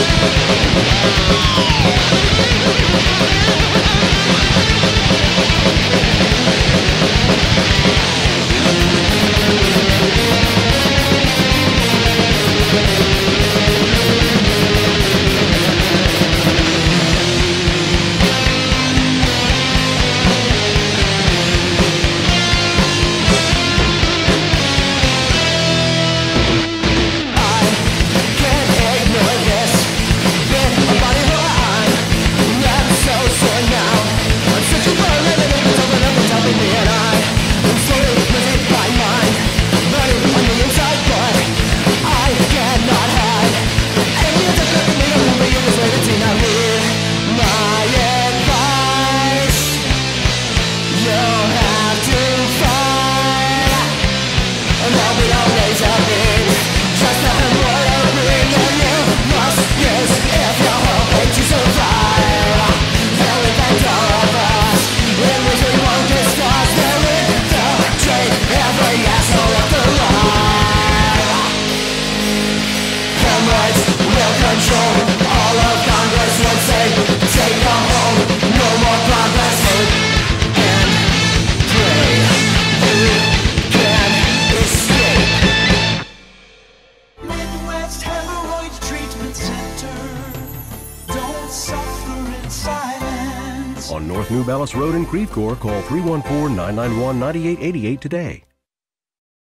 Thank you. On North New Ballas Road in Creve Coeur, call 314 991 9888 today.